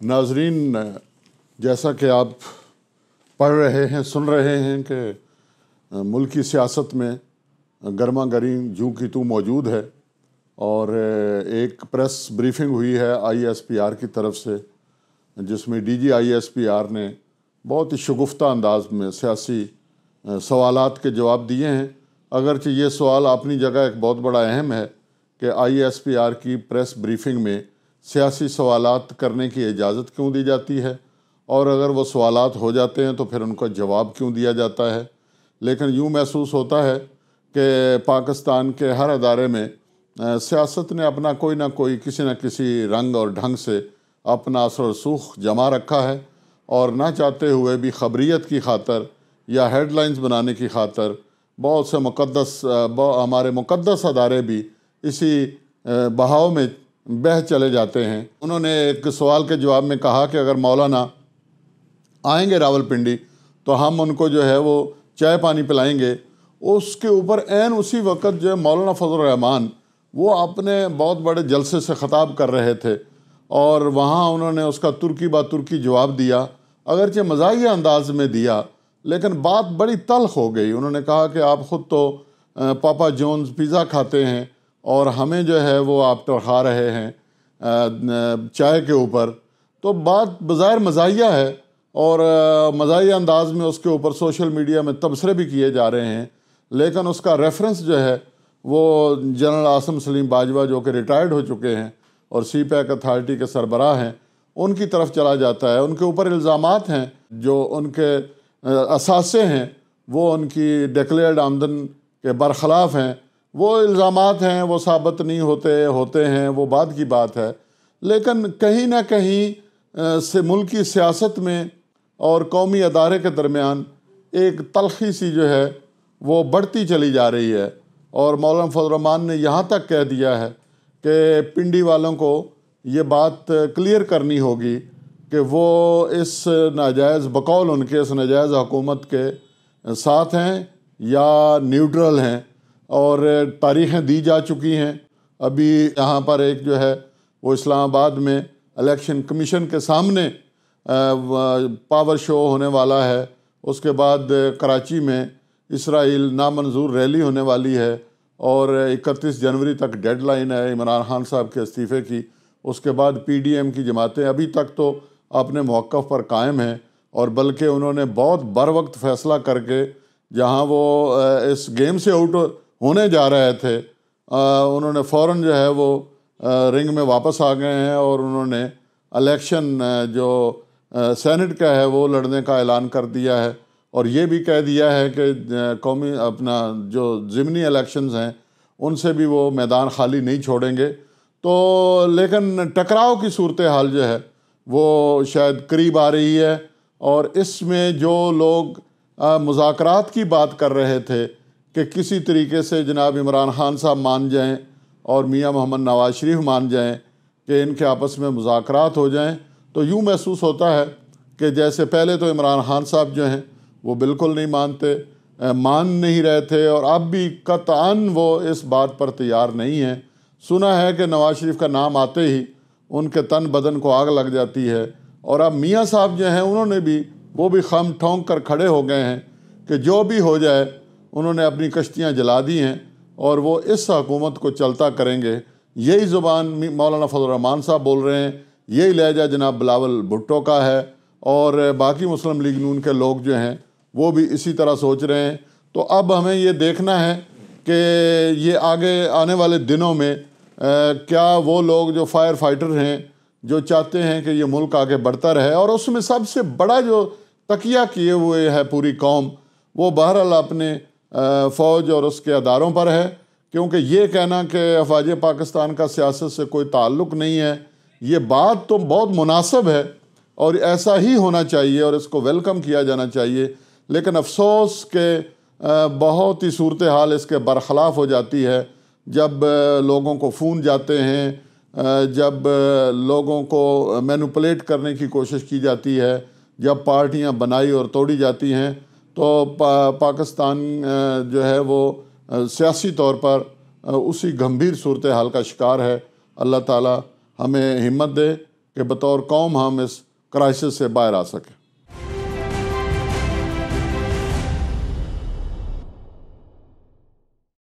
नाजरीन, जैसा कि आप पढ़ रहे हैं, सुन रहे हैं कि मुल्क की सियासत में गर्मा गर्म जू की तू मौजूद है और एक प्रेस ब्रीफिंग हुई है आईएसपीआर की तरफ़ से, जिसमें डीजी आईएसपीआर ने बहुत ही शगुफ्ता अंदाज में सियासी सवालात के जवाब दिए हैं। अगरचे ये सवाल अपनी जगह एक बहुत बड़ा अहम है कि आईएसपीआर की प्रेस ब्रीफिंग में सियासी सवालात करने की इजाज़त क्यों दी जाती है? और अगर वो सवालात हो जाते हैं तो फिर उनका जवाब क्यों दिया जाता है? लेकिन यूँ महसूस होता है कि पाकिस्तान के हर अदारे में सियासत ने अपना कोई ना कोई, किसी न किसी रंग और ढंग से अपना असर सूख जमा रखा है। और ना चाहते हुए भी खबरीत की खातर या हेडलाइंस बनाने की खातर, बहुत से मुकदस हमारे मुकदस अदारे भी इसी बहाव में बह चले जाते हैं। उन्होंने एक सवाल के जवाब में कहा कि अगर मौलाना आएँगे रावलपिंडी तो हम उनको जो है वो चाय पानी पिलाएँगे। उसके ऊपर एन उसी वक्त जो है मौलाना फजल रहमान, वो अपने बहुत बड़े जलसे से ख़ताब कर रहे थे और वहाँ उन्होंने उसका तुर्की बा तुर्की जवाब दिया, अगरचे मजाही अंदाज में दिया, लेकिन बात बड़ी तलख हो गई। उन्होंने कहा कि आप ख़ुद तो पापा जोन्स पिज़्ज़ा खाते हैं और हमें जो है वो आप तो रहे हैं चाय के ऊपर। तो बात बाज़ाहिर मजाया है और मजाही अंदाज में उसके ऊपर सोशल मीडिया में तबसरे भी किए जा रहे हैं। लेकिन उसका रेफरेंस जो है वो जनरल आसम सलीम बाजवा जो कि रिटायर्ड हो चुके हैं और सी पैक अथार्टी के सरबराह हैं, उनकी तरफ़ चला जाता है। उनके ऊपर इल्ज़ाम हैं, जो उनके असासे हैं, वो उनकी डिक्लेयर्ड आमदन के बरखलाफ हैं। वो इल्ज़ाम हैं, वो साबित नहीं होते होते हैं, वो बाद की बात है। लेकिन कहीं ना कहीं से मुल्की सियासत में और कौमी अदारे के दरमियान एक तलखी सी जो है, वो बढ़ती चली जा रही है। और मौलाना फजलरहमान ने यहाँ तक कह दिया है कि पिंडी वालों को ये बात क्लियर करनी होगी कि वो इस नाजायज़, बकौल उनके इस नाजायज़ हुकूमत के साथ हैं या न्यूट्रल हैं। और तारीखें दी जा चुकी हैं। अभी यहाँ पर एक जो है, वो इस्लामाबाद में इलेक्शन कमीशन के सामने पावर शो होने वाला है। उसके बाद कराची में इसराइल नामंजूर रैली होने वाली है और 31 जनवरी तक डेडलाइन है इमरान खान साहब के इस्तीफ़े की। उसके बाद पीडीएम की जमातें अभी तक तो अपने मौक़ पर कायम हैं और बल्कि उन्होंने बहुत बर वक्त फ़ैसला करके जहाँ वो इस गेम से आउट होने जा रहे थे। उन्होंने फ़ौर जो है वो रिंग में वापस आ गए हैं और उन्होंने इलेक्शन जो सेनेट का है वो लड़ने का ऐलान कर दिया है। और ये भी कह दिया है कि कौमी, अपना जो ज़मनी इलेक्शंस हैं, उनसे भी वो मैदान खाली नहीं छोड़ेंगे। तो लेकिन टकराव की सूरत हाल जो है, वो शायद करीब आ रही है। और इसमें जो लोग मुजाकरात की बात कर रहे थे कि किसी तरीके से जनाब इमरान खान साहब मान जाएँ और मियाँ मोहम्मद नवाज़ शरीफ मान जाएँ कि इनके आपस में मुजाकरात हो जाएँ तो यूँ महसूस होता है कि जैसे पहले तो इमरान खान साहब जो हैं, वो बिल्कुल नहीं मानते मान नहीं रहे थे और अब भी कतान वो इस बात पर तैयार नहीं हैं। सुना है कि नवाज़ शरीफ का नाम आते ही उनके तन बदन को आग लग जाती है और अब मियाँ साहब जो हैं, उन्होंने भी, वो भी खम ठोंक कर खड़े हो गए हैं कि जो भी हो जाए उन्होंने अपनी कश्तियाँ जला दी हैं और वो इस हकूमत को चलता करेंगे। यही ज़ुबान मौलाना फजलरहमान साहब बोल रहे हैं यही लहजा जनाब बिलावल भुट्टो का है और बाकी मुस्लिम लीग नून के लोग जो हैं वो भी इसी तरह सोच रहे हैं। तो अब हमें ये देखना है कि ये आगे आने वाले दिनों में आ, क्या वो लोग जो फायर फाइटर हैं जो चाहते हैं कि ये मुल्क आगे बढ़ता रहे और उसमें सबसे बड़ा जो तकिया किए हुए है पूरी कौम वो बहरहाल अपने फ़ौज और उसके अदारों पर है, क्योंकि ये कहना कि अफवाज पाकिस्तान का सियासत से कोई ताल्लुक़ नहीं है, ये बात तो बहुत मुनासब है और ऐसा ही होना चाहिए और इसको वेलकम किया जाना चाहिए, लेकिन अफसोस के बहुत ही सूरत हाल इसके बरखलाफ हो जाती है, जब लोगों को फ़ोन जाते हैं जब लोगों को मैनुपलेट करने की कोशिश की जाती है, जब पार्टियाँ बनाई और तोड़ी जाती हैं तो पा, पाकिस्तान जो है वो सियासी तौर पर उसी गंभीर सूरत हाल का शिकार है। अल्लाह ताला हमें हिम्मत दे कि बतौर कौम हम इस क्राइसिस से बाहर आ सकें।